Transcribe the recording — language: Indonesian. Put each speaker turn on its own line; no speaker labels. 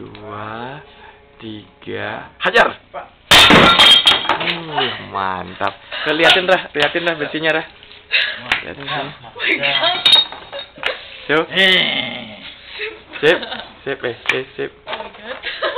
dua, tiga, hajar. Uh, mantap. Keliatin dah, lihatin dah bencinya dah. Lihatin sini. Sip, sip, sip, eh, eh, sip.
Oh my god.